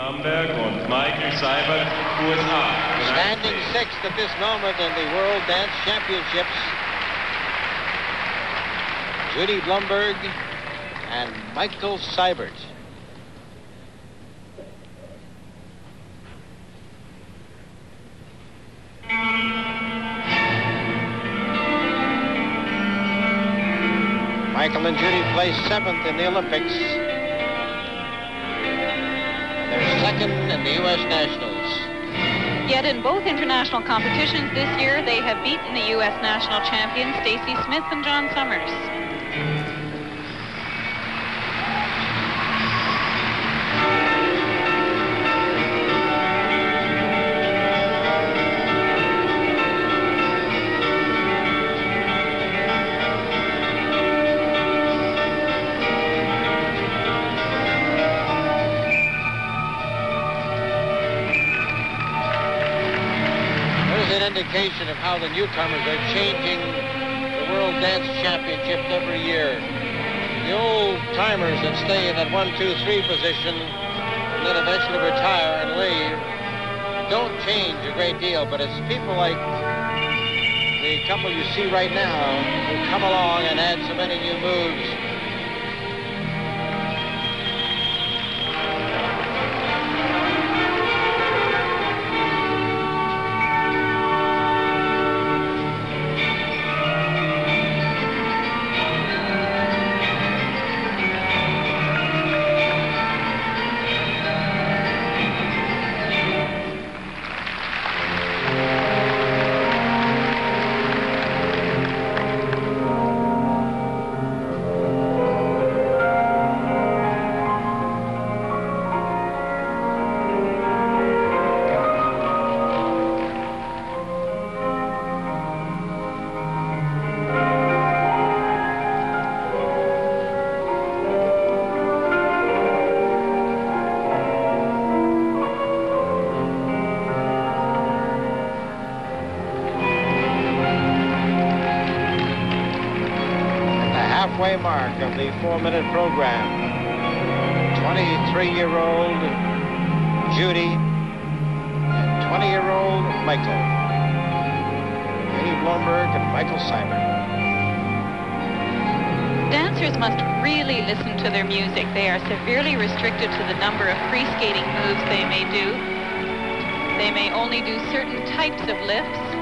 Und Michael Seibert, USA. Standing sixth at this moment in the World Dance Championships. Judy Blumberg and Michael Seibert. Michael and Judy placed seventh in the Olympics. Second in the U.S. Nationals. Yet in both international competitions this year, they have beaten the U.S. national champions Stacy Smith and John Summers. Indication of how the newcomers are changing the World Dance Championship every year. The old timers that stay in that one, two, three position and then eventually retire and leave don't change a great deal, but it's people like the couple you see right now who come along and add so many new moves. Halfway mark of the four-minute program. 23-year-old Judy and 20-year-old Michael. Judy Blumberg and Michael Seibert. Dancers must really listen to their music. They are severely restricted to the number of free skating moves they may do. They may only do certain types of lifts.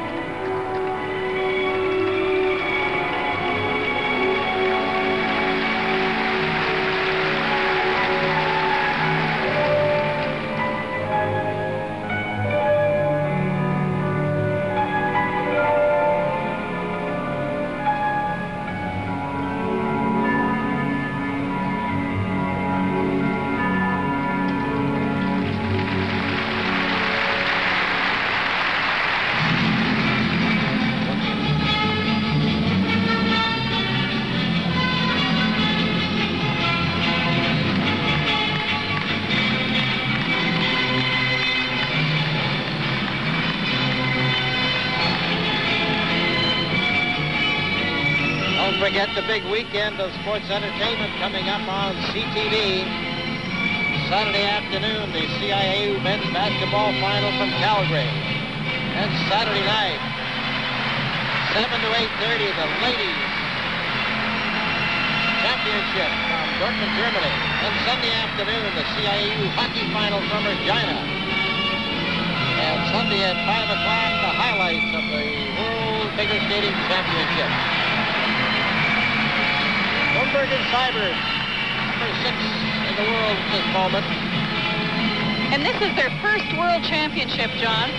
Forget the big weekend of sports entertainment coming up on CTV. Saturday afternoon, the CIAU men's basketball final from Calgary. And Saturday night, 7 to 8.30, the ladies championship from Dortmund, Germany. And Sunday afternoon, the CIAU hockey final from Regina. And Sunday at 5 o'clock, the highlights of the World Figure Skating Championship. Blumberg and Seibert, number six in the world at this moment. And this is their first world championship, John.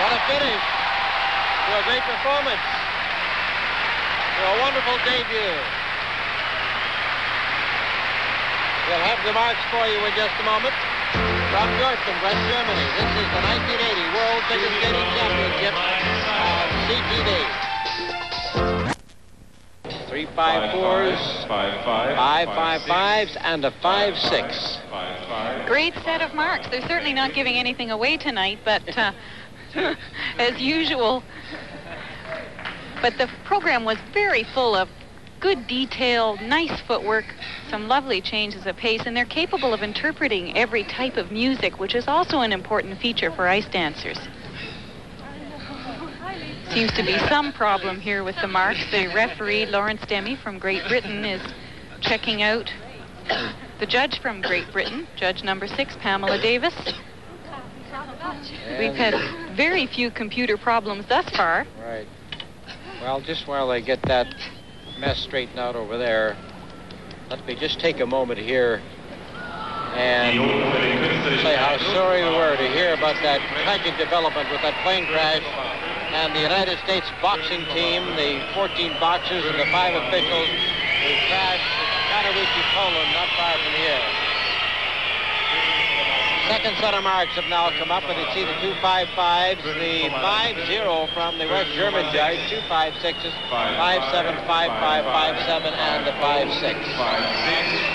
What a finish to a great performance. To a wonderful debut. We'll have the marks for you in just a moment. From Dortmund, West Germany, this is the 1980 World Figure Skating Championship on CTV. Three five fours, Five five. five five fives, and a five six. Great set of marks. They're certainly not giving anything away tonight, but uh, as usual. But the program was very full of good detail, nice footwork, some lovely changes of pace, and they're capable of interpreting every type of music, which is also an important feature for ice dancers. Seems to be some problem here with the marks. The referee, Lawrence Demmy from Great Britain, is checking out the judge from Great Britain, judge number six, Pamela Davis. We've had very few computer problems thus far. Right. Well, just while I get that mess straightened out over there, let me just take a moment here and say how sorry we were to hear about that tragic development with that plane crash and the United States boxing team, the 14 boxers and the five officials who crashed at Katowice, Poland, not far from here. Second set of marks have now come up, and see the two five fives, the five zero from the West German judge, two five sixes, five seven, five five, five seven, and the. Five six.